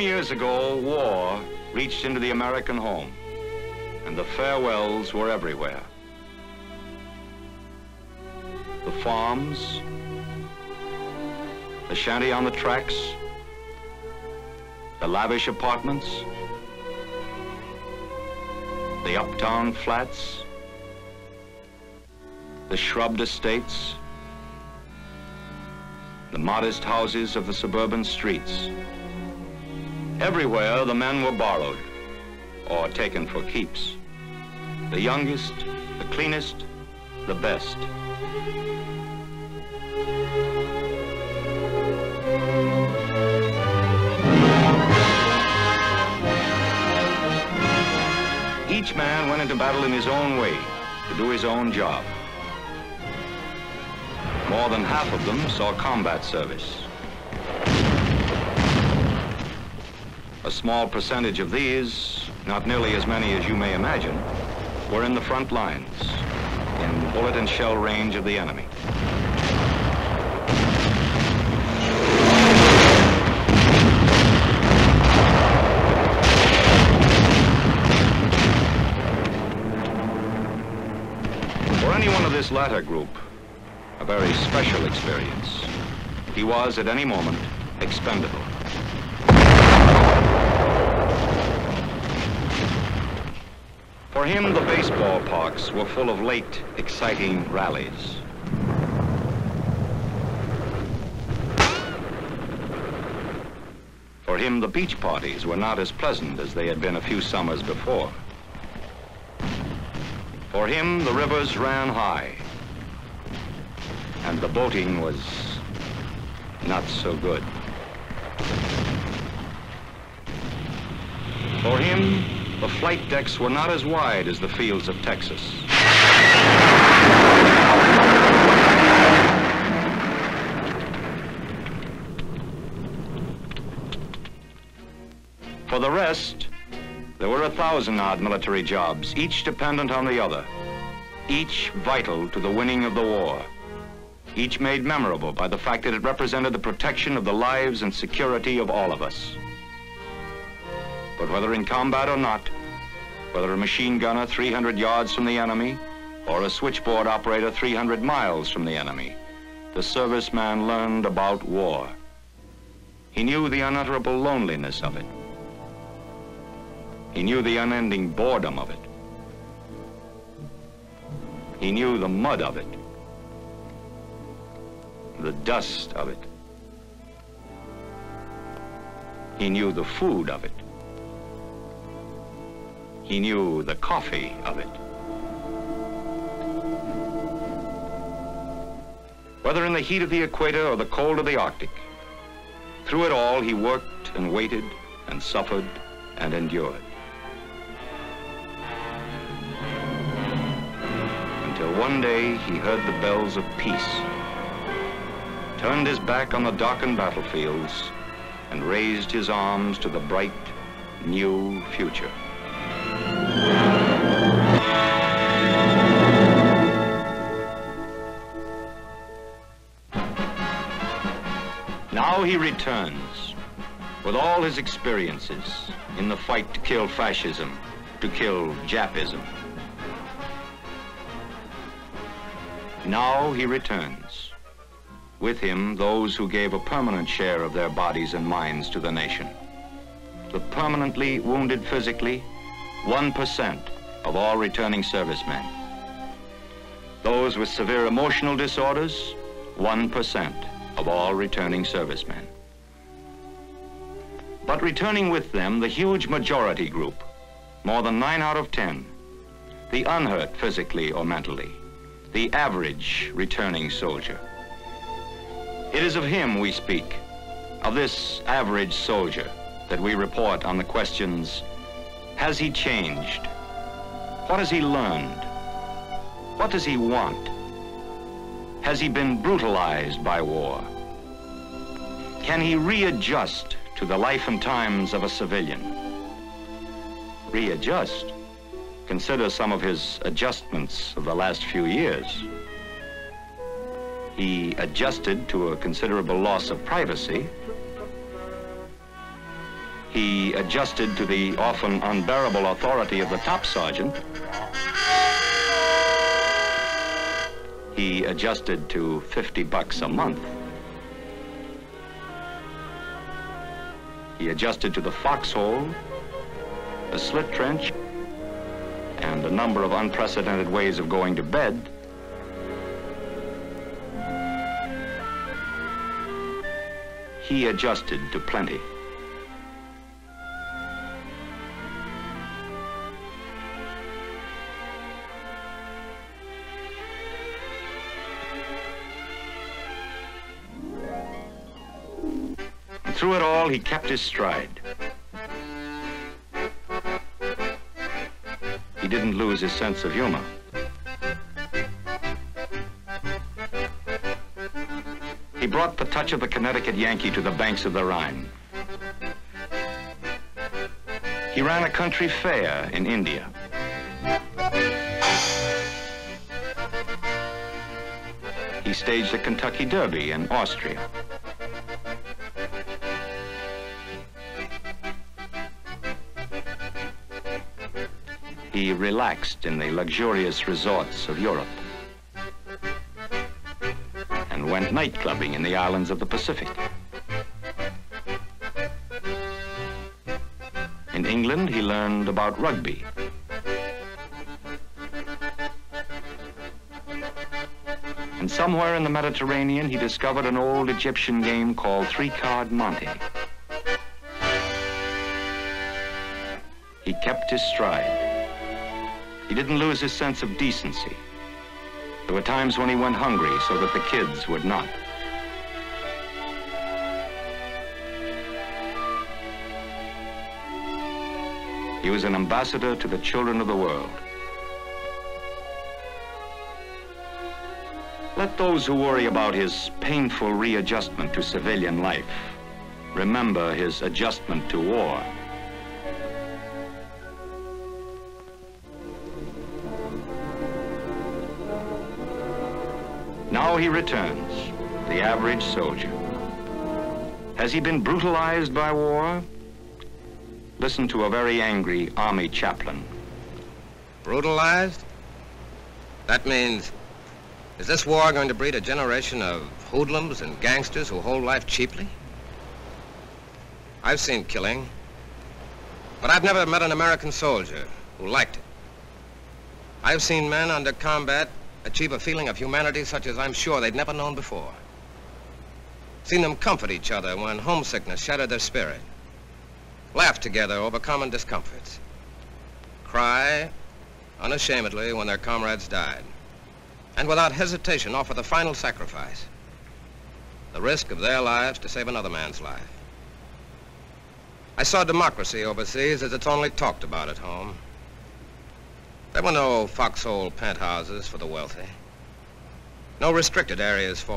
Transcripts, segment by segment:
years ago, war reached into the American home, and the farewells were everywhere. The farms, the shanty on the tracks, the lavish apartments, the uptown flats, the shrubbed estates, the modest houses of the suburban streets. Everywhere the men were borrowed or taken for keeps. The youngest, the cleanest, the best. Each man went into battle in his own way to do his own job. More than half of them saw combat service. A small percentage of these, not nearly as many as you may imagine, were in the front lines, in bullet and shell range of the enemy. For anyone of this latter group, a very special experience, he was at any moment expendable. For him, the baseball parks were full of late, exciting rallies. For him, the beach parties were not as pleasant as they had been a few summers before. For him, the rivers ran high, and the boating was not so good. For him, the flight decks were not as wide as the fields of Texas. For the rest, there were a thousand odd military jobs, each dependent on the other, each vital to the winning of the war, each made memorable by the fact that it represented the protection of the lives and security of all of us. But whether in combat or not, whether a machine gunner 300 yards from the enemy or a switchboard operator 300 miles from the enemy, the serviceman learned about war. He knew the unutterable loneliness of it. He knew the unending boredom of it. He knew the mud of it, the dust of it. He knew the food of it. He knew the coffee of it. Whether in the heat of the equator or the cold of the Arctic, through it all he worked and waited and suffered and endured. Until one day he heard the bells of peace, turned his back on the darkened battlefields, and raised his arms to the bright, new future. He returns with all his experiences in the fight to kill fascism, to kill Japism. Now he returns. With him, those who gave a permanent share of their bodies and minds to the nation. The permanently wounded physically, 1% of all returning servicemen. Those with severe emotional disorders, 1% of all returning servicemen. But returning with them, the huge majority group, more than 9 out of 10, the unhurt physically or mentally, the average returning soldier. It is of him we speak, of this average soldier, that we report on the questions, has he changed? What has he learned? What does he want? Has he been brutalized by war? Can he readjust to the life and times of a civilian? Readjust? Consider some of his adjustments of the last few years. He adjusted to a considerable loss of privacy. He adjusted to the often unbearable authority of the top sergeant. He adjusted to 50 bucks a month. He adjusted to the foxhole, a slit trench, and a number of unprecedented ways of going to bed. He adjusted to plenty. Through it all, he kept his stride. He didn't lose his sense of humor. He brought the touch of the Connecticut Yankee to the banks of the Rhine. He ran a country fair in India. He staged a Kentucky Derby in Austria. He relaxed in the luxurious resorts of Europe and went night clubbing in the islands of the Pacific. In England, he learned about rugby. And somewhere in the Mediterranean, he discovered an old Egyptian game called three-card Monte. He kept his stride. He didn't lose his sense of decency. There were times when he went hungry so that the kids would not. He was an ambassador to the children of the world. Let those who worry about his painful readjustment to civilian life remember his adjustment to war. Now he returns, the average soldier. Has he been brutalized by war? Listen to a very angry army chaplain. Brutalized? That means, is this war going to breed a generation of hoodlums and gangsters who hold life cheaply? I've seen killing, but I've never met an American soldier who liked it. I've seen men under combat achieve a feeling of humanity such as I'm sure they'd never known before. Seen them comfort each other when homesickness shattered their spirit. Laugh together over common discomforts. Cry unashamedly when their comrades died. And without hesitation offer the final sacrifice. The risk of their lives to save another man's life. I saw democracy overseas as it's only talked about at home. There were no foxhole penthouses for the wealthy. No restricted areas for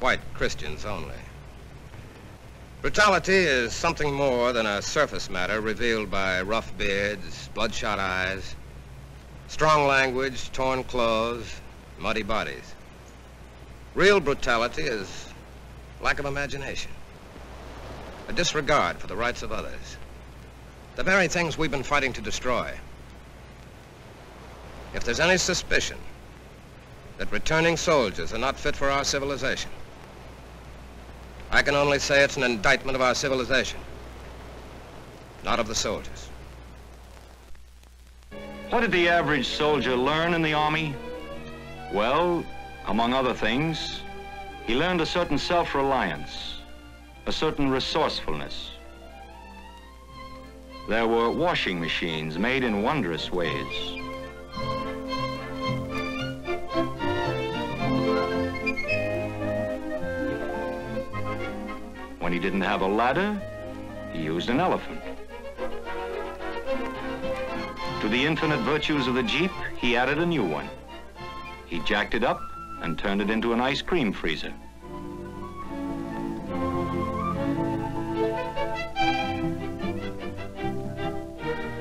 white Christians only. Brutality is something more than a surface matter revealed by rough beards, bloodshot eyes, strong language, torn clothes, muddy bodies. Real brutality is lack of imagination, a disregard for the rights of others, the very things we've been fighting to destroy. If there's any suspicion that returning soldiers are not fit for our civilization, I can only say it's an indictment of our civilization, not of the soldiers. What did the average soldier learn in the Army? Well, among other things, he learned a certain self-reliance, a certain resourcefulness. There were washing machines made in wondrous ways. When he didn't have a ladder, he used an elephant. To the infinite virtues of the Jeep, he added a new one. He jacked it up and turned it into an ice cream freezer.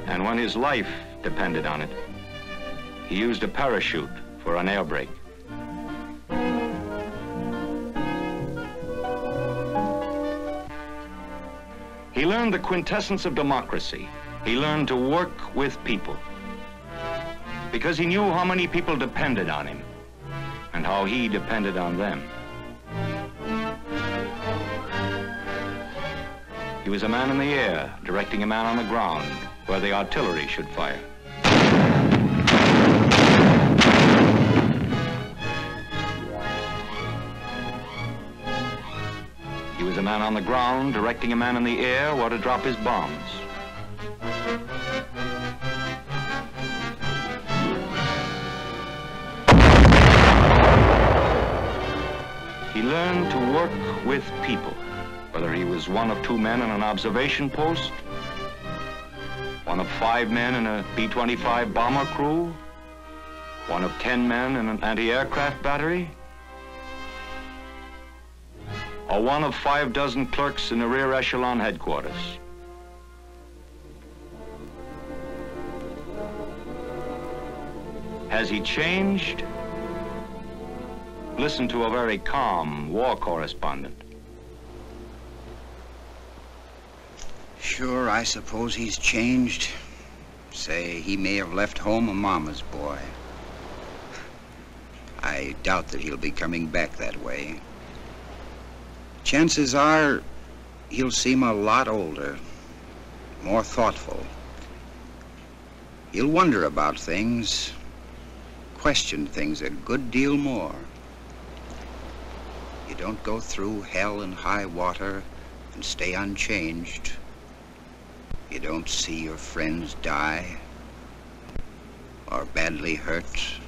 And when his life depended on it, he used a parachute for an air brake. He learned the quintessence of democracy. He learned to work with people. Because he knew how many people depended on him and how he depended on them. He was a man in the air, directing a man on the ground, where the artillery should fire. Man on the ground, directing a man in the air where to drop his bombs. He learned to work with people whether he was one of two men in an observation post, one of five men in a B-25 bomber crew, one of ten men in an anti-aircraft battery, or one of five dozen clerks in the rear echelon headquarters. Has he changed? Listen to a very calm war correspondent. Sure, I suppose he's changed. Say, he may have left home a mama's boy. I doubt that he'll be coming back that way. Chances are he'll seem a lot older, more thoughtful. He'll wonder about things, question things a good deal more. You don't go through hell and high water and stay unchanged. You don't see your friends die or badly hurt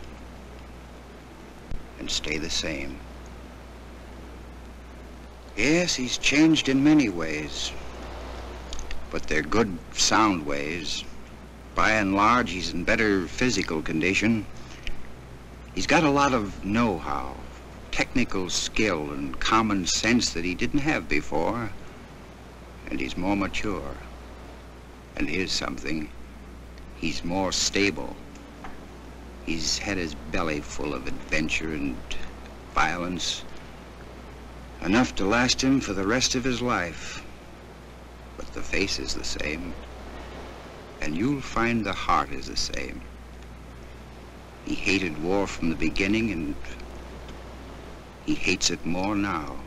and stay the same. Yes, he's changed in many ways, but they're good, sound ways. By and large, he's in better physical condition. He's got a lot of know-how, technical skill and common sense that he didn't have before, and he's more mature. And here's something. He's more stable. He's had his belly full of adventure and violence. Enough to last him for the rest of his life. But the face is the same. And you'll find the heart is the same. He hated war from the beginning, and he hates it more now.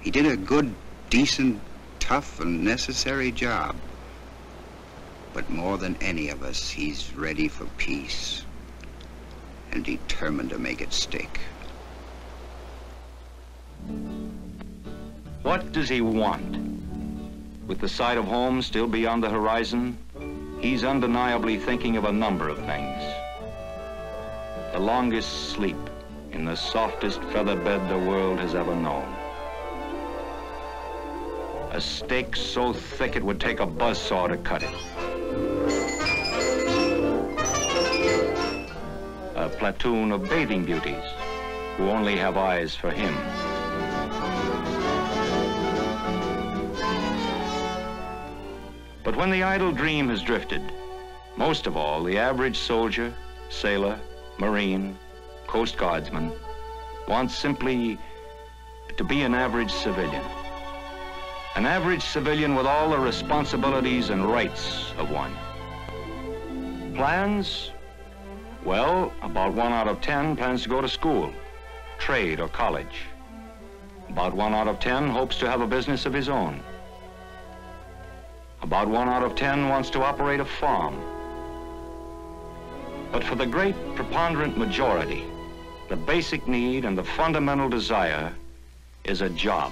He did a good, decent, tough, and necessary job. But more than any of us, he's ready for peace and determined to make it stick. What does he want? With the sight of home still beyond the horizon, he's undeniably thinking of a number of things. The longest sleep in the softest feather bed the world has ever known. A steak so thick it would take a buzz saw to cut it. A platoon of bathing beauties who only have eyes for him. But when the idle dream has drifted, most of all, the average soldier, sailor, marine, coast guardsman wants simply to be an average civilian. An average civilian with all the responsibilities and rights of one. Plans? Well, about one out of 10 plans to go to school, trade, or college. About one out of 10 hopes to have a business of his own. About one out of 10 wants to operate a farm. But for the great preponderant majority, the basic need and the fundamental desire is a job.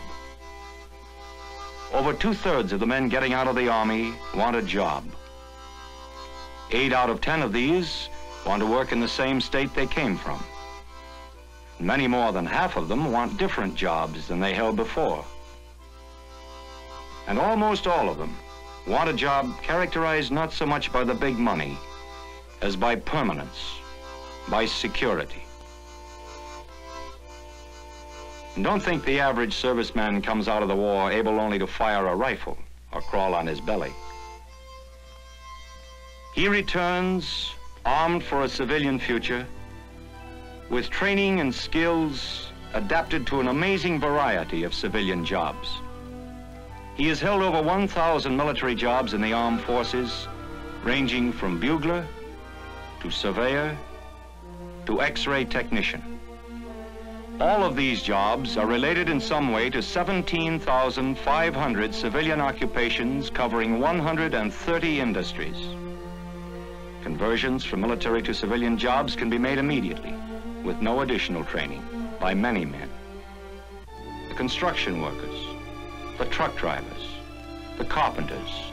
Over two-thirds of the men getting out of the Army want a job. Eight out of ten of these want to work in the same state they came from. Many more than half of them want different jobs than they held before. And almost all of them want a job characterized not so much by the big money as by permanence, by security. And don't think the average serviceman comes out of the war able only to fire a rifle or crawl on his belly. He returns armed for a civilian future with training and skills adapted to an amazing variety of civilian jobs. He has held over 1,000 military jobs in the armed forces, ranging from bugler to surveyor to x-ray technician. All of these jobs are related in some way to 17,500 civilian occupations covering 130 industries. Conversions from military to civilian jobs can be made immediately with no additional training by many men. The construction workers, the truck drivers, the carpenters,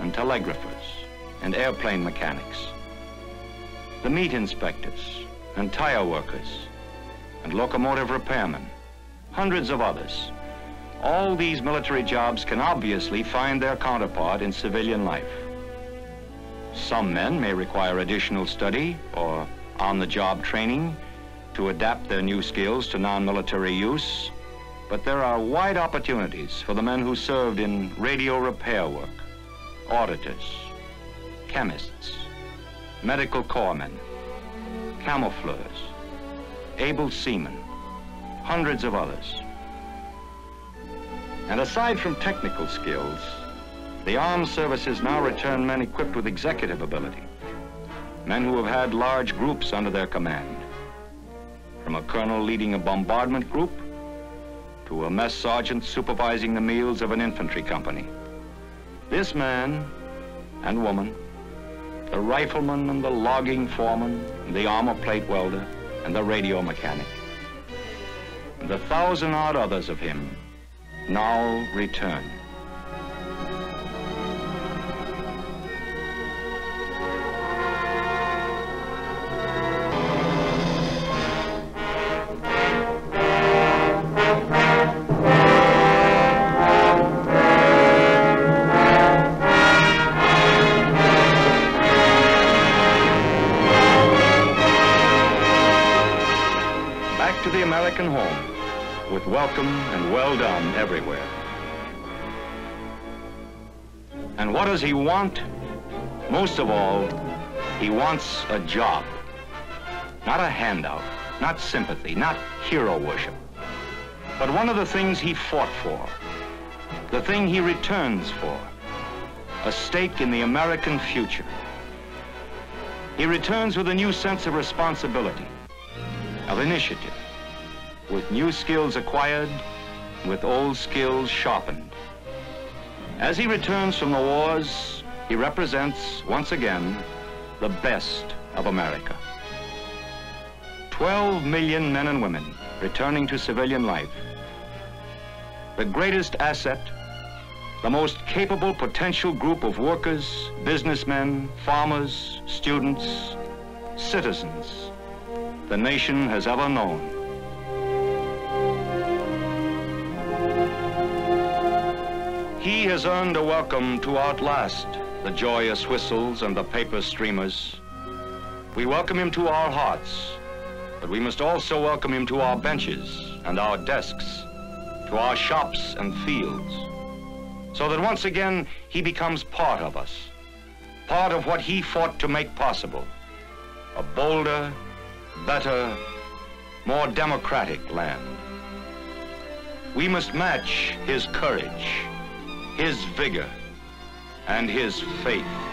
and telegraphers, and airplane mechanics, the meat inspectors, and tire workers, and locomotive repairmen, hundreds of others. All these military jobs can obviously find their counterpart in civilian life. Some men may require additional study or on-the-job training to adapt their new skills to non-military use, but there are wide opportunities for the men who served in radio repair work, auditors, chemists, medical corpsmen, camoufleurs, able seamen, hundreds of others. And aside from technical skills, the armed services now return men equipped with executive ability, men who have had large groups under their command, from a colonel leading a bombardment group to a mess sergeant supervising the meals of an infantry company. This man and woman, the rifleman and the logging foreman, the armor plate welder, and the radio mechanic, and the thousand odd others of him now return. Welcome and well done everywhere. And what does he want? Most of all, he wants a job. Not a handout, not sympathy, not hero worship. But one of the things he fought for, the thing he returns for, a stake in the American future. He returns with a new sense of responsibility, of initiative, with new skills acquired, with old skills sharpened. As he returns from the wars, he represents, once again, the best of America. 12 million men and women returning to civilian life. The greatest asset, the most capable potential group of workers, businessmen, farmers, students, citizens the nation has ever known. He has earned a welcome to outlast the joyous whistles and the paper streamers. We welcome him to our hearts, but we must also welcome him to our benches and our desks, to our shops and fields, so that once again he becomes part of us, part of what he fought to make possible, a bolder, better, more democratic land. We must match his courage, his vigor, and his faith.